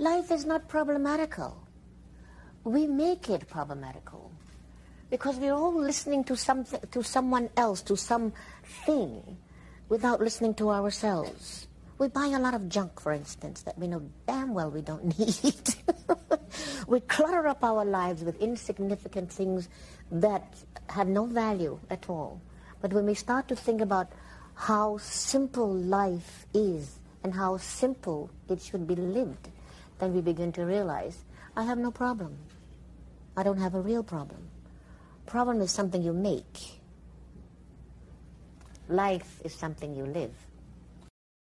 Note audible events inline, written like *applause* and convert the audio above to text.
Life is not problematical. We make it problematical because we're all listening to something, to someone else, to something, without listening to ourselves. We buy a lot of junk, for instance, that we know damn well we don't *laughs* need. we clutter up our lives with insignificant things that have no value at all. But when we start to think about how simple life is and how simple it should be lived, then we begin to realize I have no problem. I don't have a real problem. Problem is something you make. Life is something you live.